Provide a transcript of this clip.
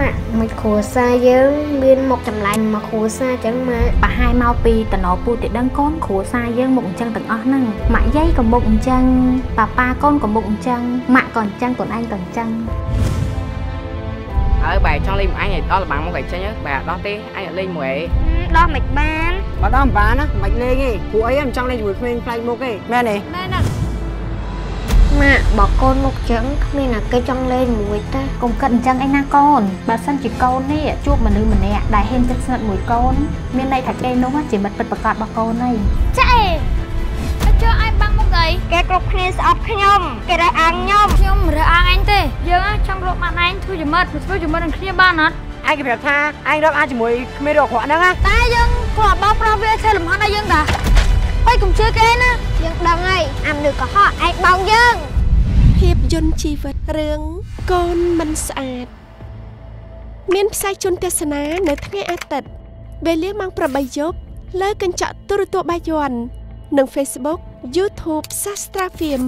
ម៉ាក់មិនគ្រួសារយើងមានមុខចម្លាញ់មកគ្រួសារចឹងម៉ាក់ប្រហែលមកពីតំណពូទីដឹងកូនគ្រួសារយើងមុខអញ្ចឹងទាំងអស់ហ្នឹងម៉ាក់យាយក៏មុខអញ្ចឹងប៉ាប៉ាកូនក៏មុខអញ្ចឹងម៉ាក់ក៏អញ្ចឹងកូនឯងក៏អញ្ចឹងហើយបែរចង់លេងមួយអញឲ្យដល់លបាំងមកឲ្យចេញទៅបែរអត់ដោះទេអញអត់លេងមួយឯងដោះមិនបានបើដល់មិនបានណាមិនបាច់លេងទេព្រោះអីមិនចង់លេងជាមួយក្មេងផ្លែកមុខទេមែនទេម៉ា ក់បើកូនមុខចឹងគ្មានអាគេចង់លេងមួយទេកុំគិតអញ្ចឹងឯណាកូនបើសិនជាកូននេះជួបមនុស្សម្នាក់ដែលហ៊ានចិត្តស្និទ្ធមួយកូនមានន័យថាគេនោះជាមិត្តពិតប្រាកដរបស់កូនហើយចាអេទៅជើងឯងបាំងមុខអីគេគ្រប់គ្នាស្អប់ខ្ញុំគេរើសអាងខ្ញុំខ្ញុំមិនរើសអើងឯងទេយើងចង់រកបានឯងធ្វើជាមិត្តធ្វើជាមិត្តនឹងគ្នាបានអត់ឯងគេប្រាប់ថាឯងរកអាចជាមួយក្មេងរកក្រក់ហ្នឹងណាតែយើងគ្រាន់បោកប្រោះវាធ្វើលំហាត់ឲ្យយើងតាហើយកុំជឿគេណាយើងដឹងហើយអាមនុស្សកុហកឯងបោកយើង ភាពយន្តជីវិតរឿងកូនមិនស្អាត មានផ្សាយជូនទស្សនានៅថ្ងៃអាទិត្យវេលាម៉ោង8យប់លើកញ្ចក់ទូរទស្សន៍បាយ័ននិង Facebook YouTube Sastra Film